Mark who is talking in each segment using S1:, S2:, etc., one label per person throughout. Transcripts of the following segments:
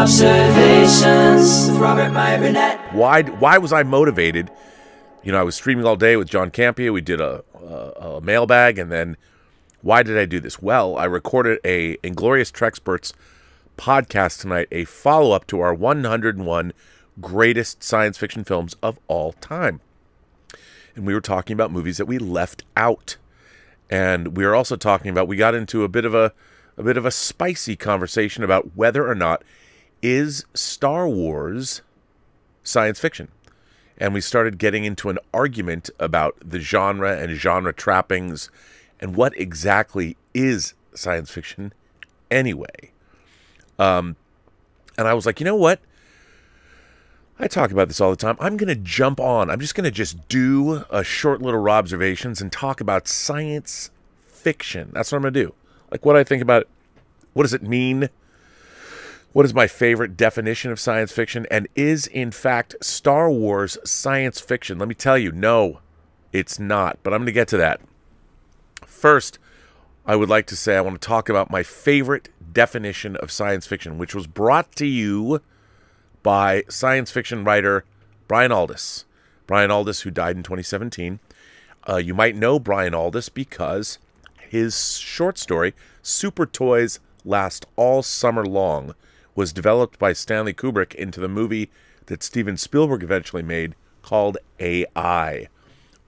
S1: Robservations with Robert Meyer Burnett.
S2: Why? Why was I motivated? You know, I was streaming all day with John Campea. We did a, a, a mailbag, and then why did I do this? Well, I recorded a Inglorious Trexperts podcast tonight, a follow up to our 101 greatest science fiction films of all time. And we were talking about movies that we left out. And we were also talking about we got into a bit of a a bit of a spicy conversation about whether or not is Star Wars science fiction. And we started getting into an argument about the genre and genre trappings and what exactly is science fiction anyway. Um, and I was like, you know what? I talk about this all the time. I'm going to jump on. I'm just going to just do a short little observations and talk about science fiction. That's what I'm going to do. Like what I think about it. What does it mean? What is my favorite definition of science fiction? And is, in fact, Star Wars science fiction? Let me tell you, no, it's not. But I'm going to get to that. First, I would like to say I want to talk about my favorite definition of science fiction, which was brought to you by science fiction writer Brian Aldiss. Brian Aldiss, who died in 2017. Uh, you might know Brian Aldiss because his short story, Super Toys Last All Summer Long, was developed by Stanley Kubrick into the movie that Steven Spielberg eventually made called AI,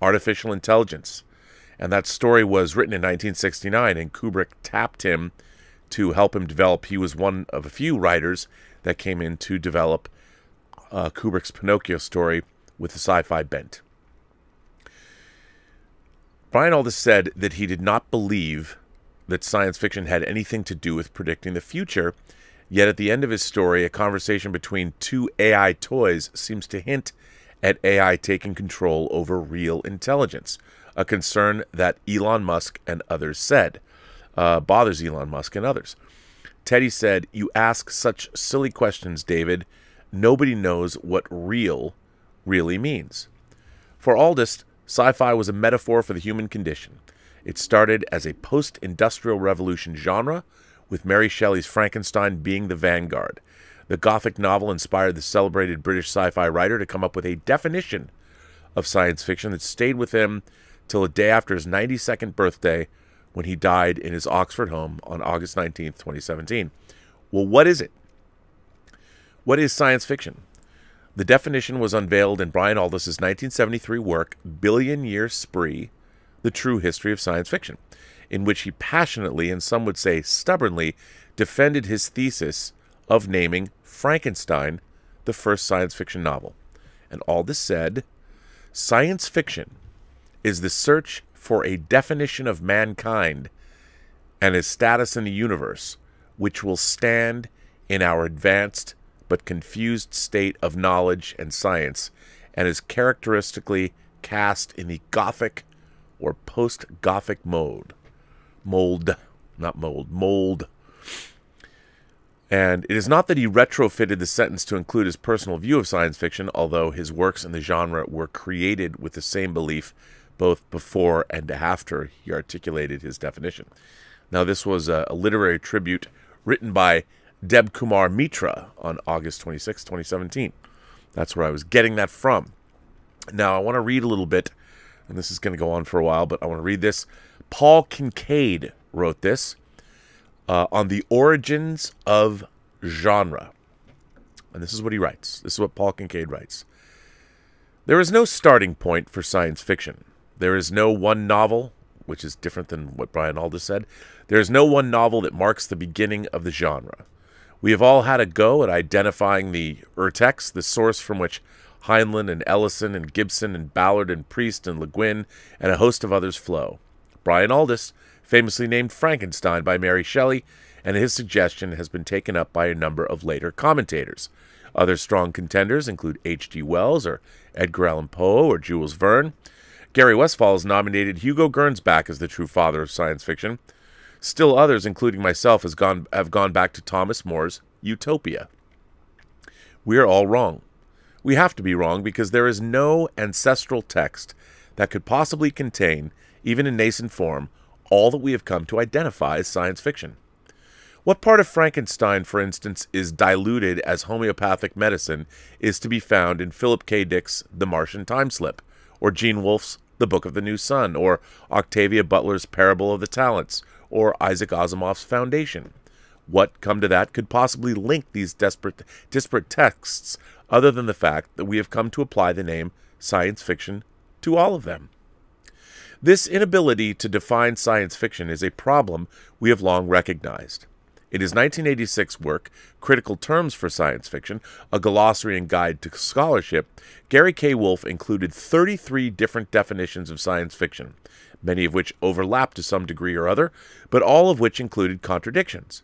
S2: Artificial Intelligence. And that story was written in 1969, and Kubrick tapped him to help him develop. He was one of a few writers that came in to develop uh, Kubrick's Pinocchio story with a sci fi bent. Brian Aldiss said that he did not believe that science fiction had anything to do with predicting the future, yet at the end of his story, a conversation between two AI toys seems to hint at AI taking control over real intelligence, a concern that Elon Musk and others said uh, bothers Elon Musk and others. Teddy said, You ask such silly questions, David. Nobody knows what real really means. For Aldiss, sci fi was a metaphor for the human condition. It started as a post industrial revolution genre, with Mary Shelley's Frankenstein being the vanguard. The Gothic novel inspired the celebrated British sci fi writer to come up with a definition of science fiction that stayed with him till a day after his 92nd birthday when he died in his Oxford home on August 19th, 2017. Well, what is it? What is science fiction? The definition was unveiled in Brian Aldiss's 1973 work, Billion Year Spree The True History of Science Fiction, in which he passionately, and some would say stubbornly, defended his thesis of naming Frankenstein the first science fiction novel. And Aldiss said, Science fiction is the search for a definition of mankind and his status in the universe, which will stand in our advanced but confused state of knowledge and science, and is characteristically cast in the Gothic or post Gothic mode. Mold, not mold, mold. And it is not that he retrofitted the sentence to include his personal view of science fiction, although his works in the genre were created with the same belief both before and after he articulated his definition. Now, this was a, literary tribute written by Deb Kumar Mitra on August 26, 2017. That's where I was getting that from. Now, I want to read a little bit, and this is going to go on for a while, but I want to read this. Paul Kincaid wrote this uh, on the origins of genre. And this is what he writes. This is what Paul Kincaid writes. There is no starting point for science fiction. There is no one novel, which is different than what Brian Aldiss said. There is no one novel that marks the beginning of the genre. We have all had a go at identifying the urtext, the source from which Heinlein and Ellison and Gibson and Ballard and Priest and Le Guin and a host of others flow. Brian Aldiss famously named Frankenstein by Mary Shelley, and his suggestion has been taken up by a number of later commentators. Other strong contenders include H.G. Wells or Edgar Allan Poe or Jules Verne. Gary Westfahl has nominated Hugo Gernsback as the true father of science fiction. Still others, including myself, has gone, have gone back to Thomas More's Utopia. We are all wrong. We have to be wrong because there is no ancestral text that could possibly contain, even in nascent form, all that we have come to identify as science fiction. What part of Frankenstein, for instance, is diluted as homeopathic medicine is to be found in Philip K. Dick's The Martian Timeslip, or Gene Wolfe's The Book of the New Sun, or Octavia Butler's Parable of the Talents, or Isaac Asimov's Foundation? What, come to that, could possibly link these disparate texts other than the fact that we have come to apply the name science fiction to all of them? This inability to define science fiction is a problem we have long recognized. In his 1986 work, Critical Terms for Science Fiction, a glossary and guide to scholarship, Gary K. Wolfe included 33 different definitions of science fiction, many of which overlap to some degree or other, but all of which included contradictions.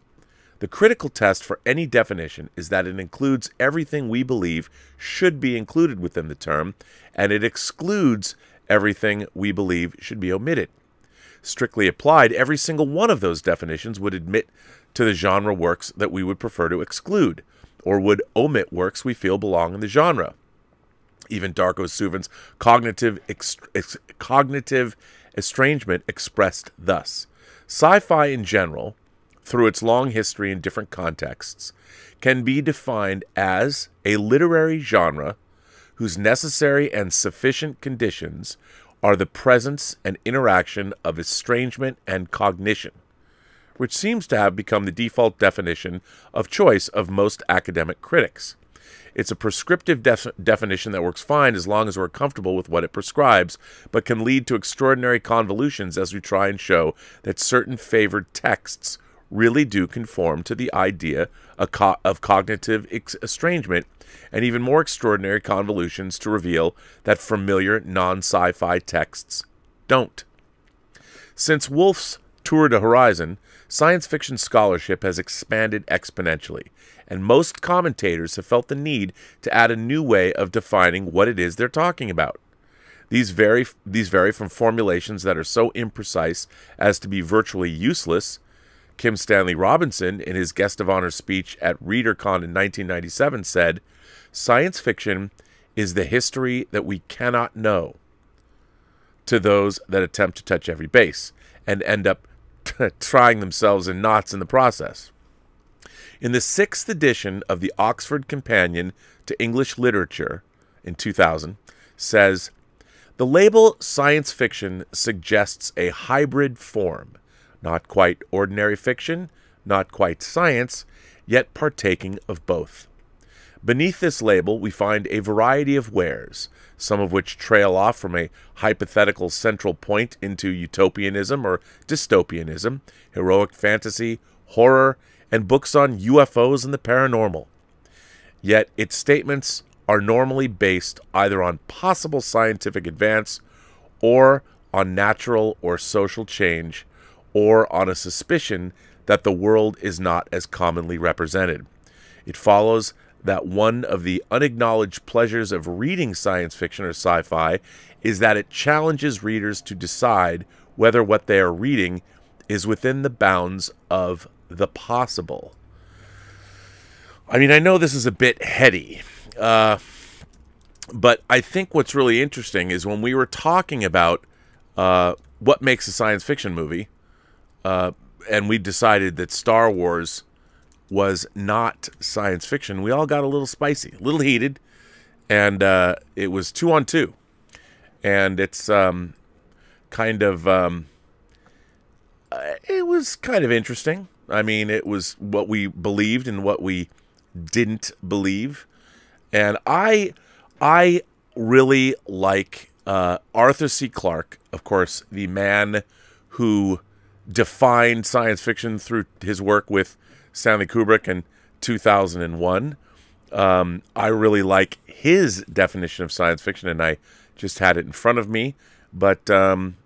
S2: The critical test for any definition is that it includes everything we believe should be included within the term, and it excludes everything we believe should be omitted. Strictly applied, every single one of those definitions would admit to the genre works that we would prefer to exclude, or would omit works we feel belong in the genre. Even Darko Suvin's cognitive, ex- cognitive estrangement expressed thus Sci fi in general, through its long history in different contexts, can be defined as a literary genre whose necessary and sufficient conditions are the presence and interaction of estrangement and cognition which seems to have become the default definition of choice of most academic critics. It's a prescriptive def- definition that works fine as long as we're comfortable with what it prescribes, but can lead to extraordinary convolutions as we try and show that certain favored texts really do conform to the idea of, cognitive estrangement, and even more extraordinary convolutions to reveal that familiar non sci fi texts don't. Since Wolfe's Tour de Horizon, science fiction scholarship has expanded exponentially, and most commentators have felt the need to add a new way of defining what it is they're talking about. These vary, these vary from formulations that are so imprecise as to be virtually useless. Kim Stanley Robinson, in his guest of honor speech at ReaderCon in 1997, said, Science fiction is the history that we cannot know to those that attempt to touch every base and end up trying themselves in knots in the process. In the sixth edition of the Oxford Companion to English Literature in 2000, says the label science fiction suggests a hybrid form, not quite ordinary fiction, not quite science, yet partaking of both. Beneath this label, we find a variety of wares, some of which trail off from a hypothetical central point into utopianism or dystopianism, heroic fantasy, horror, and books on UFOs and the paranormal. Yet its statements are normally based either on possible scientific advance or on natural or social change or on a suspicion that the world is not as commonly represented. It follows that one of the unacknowledged pleasures of reading science fiction or sci fi is that it challenges readers to decide whether what they are reading is within the bounds of the possible. I mean, I know this is a bit heady, uh, but I think what's really interesting is when we were talking about uh, what makes a science fiction movie, uh, and we decided that Star Wars was not science fiction, we all got a little spicy, a little heated, and uh, it was two on two, and it's um, kind of um, uh, it was kind of interesting. I mean, it was what we believed and what we didn't believe, and I I really like uh, Arthur C. Clarke, of course, the man who defined science fiction through his work with Stanley Kubrick in 2001. Um, I really like his definition of science fiction, and I just had it in front of me, but um,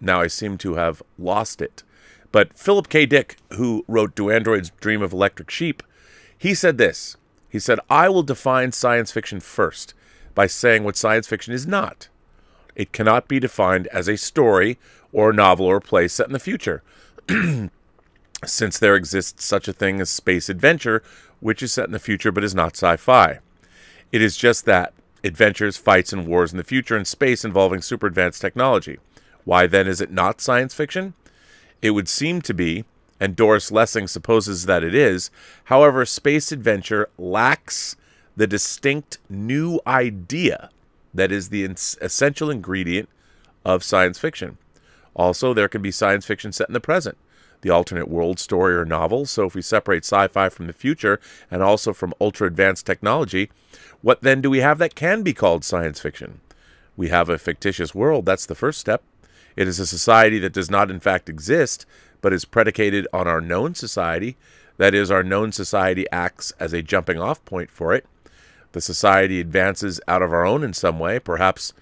S2: now I seem to have lost it. But Philip K. Dick, who wrote Do Androids Dream of Electric Sheep, he said this. He said, I will define science fiction first by saying what science fiction is not. It cannot be defined as a story or novel or play set in the future. since there exists such a thing as space adventure, which is set in the future but is not sci fi. It is just that adventures, fights, and wars in the future in space involving super advanced technology. Why then is it not science fiction? It would seem to be and Doris Lessing supposes that it is. However, space adventure lacks the distinct new idea that is the essential ingredient of science fiction. Also, there can be science fiction set in the present, the alternate world story or novel. So, if we separate sci fi from the future and also from ultra advanced technology, what then do we have that can be called science fiction? We have a fictitious world. That's the first step. It is a society that does not, in fact, exist, but is predicated on our known society. That is, our known society acts as a jumping off point for it. The society advances out of our own in some way, perhaps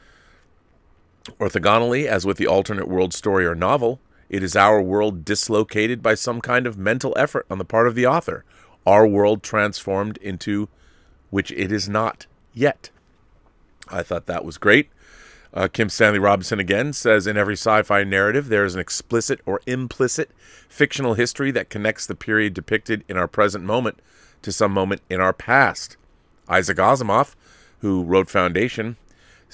S2: orthogonally, as with the alternate world story or novel. It is our world dislocated by some kind of mental effort on the part of the author, our world transformed into which it is not yet. I thought that was great. Uh, Kim Stanley Robinson again says in every sci fi narrative, there is an explicit or implicit fictional history that connects the period depicted in our present moment to some moment in our past. Isaac Asimov, who wrote Foundation,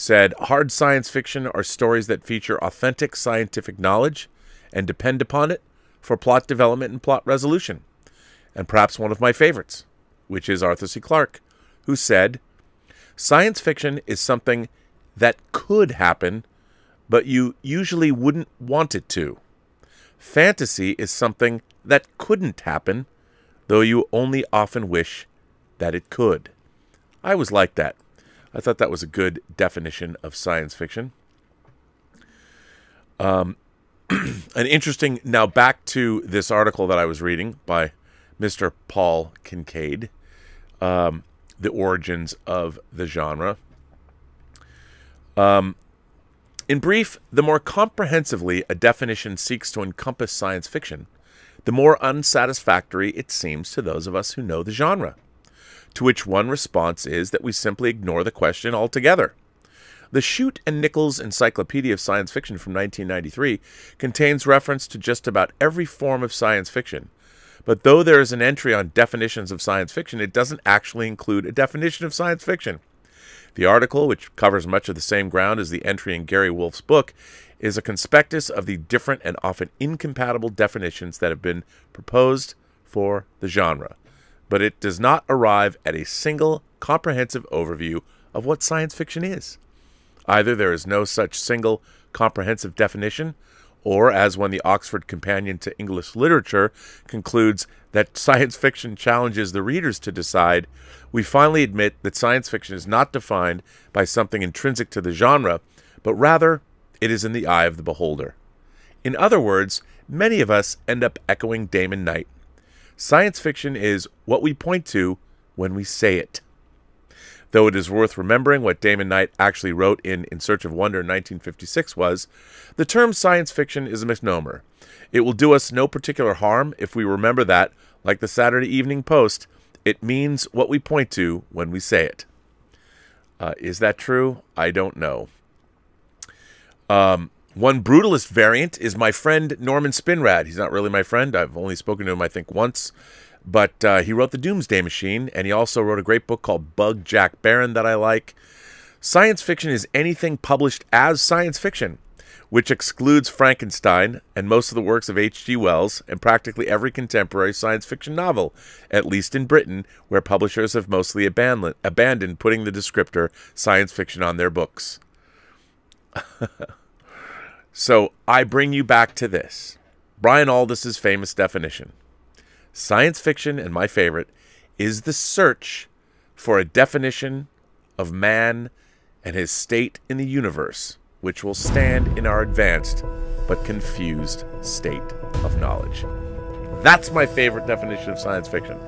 S2: said hard science fiction are stories that feature authentic scientific knowledge and depend upon it for plot development and plot resolution. And perhaps one of my favorites, which is Arthur C. Clarke, who said, Science fiction is something that could happen, but you usually wouldn't want it to. Fantasy is something that couldn't happen, though you only often wish that it could. I was like that. I thought that was a good definition of science fiction. Um, an interesting. Now back to this article that I was reading by Mr. Paul Kincaid, um, the origins of the genre. Um, in brief, the more comprehensively a definition seeks to encompass science fiction, the more unsatisfactory it seems to those of us who know the genre. To which one response is that we simply ignore the question altogether. The Clute and Nicholls Encyclopedia of Science Fiction from 1993 contains reference to just about every form of science fiction. But though there is an entry on definitions of science fiction, it doesn't actually include a definition of science fiction. The article, which covers much of the same ground as the entry in Gary Wolfe's book, is a conspectus of the different and often incompatible definitions that have been proposed for the genre. But it does not arrive at a single comprehensive overview of what science fiction is. Either there is no such single comprehensive definition, or as when the Oxford Companion to English Literature concludes that science fiction challenges the readers to decide, we finally admit that science fiction is not defined by something intrinsic to the genre, but rather it is in the eye of the beholder. In other words, many of us end up echoing Damon Knight. Science fiction is what we point to when we say it though it is worth remembering what Damon Knight actually wrote in In Search of Wonder in 1956 was the term science fiction is a misnomer. It will do us no particular harm if we remember that, like the Saturday Evening Post, it means what we point to when we say it. Uh, is that true? I don't know. Um, one brutalist variant is my friend Norman Spinrad. He's not really my friend. I've only spoken to him, I think, once. But uh, he wrote The Doomsday Machine, and he also wrote a great book called Bug Jack Barron that I like. Science fiction is anything published as science fiction, which excludes Frankenstein and most of the works of H.G. Wells and practically every contemporary science fiction novel, at least in Britain, where publishers have mostly abandoned, abandoned putting the descriptor science fiction on their books. so I bring you back to this Brian Aldiss's famous definition science fiction, and my favorite, is the search for a definition of man and his state in the universe, which will stand in our advanced but confused state of knowledge. That's my favorite definition of science fiction.